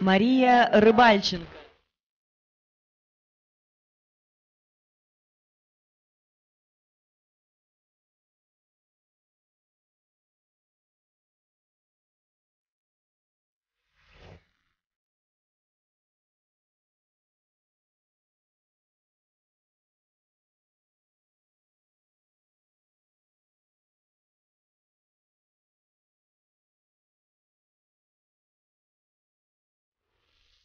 Мария Рыбальченко.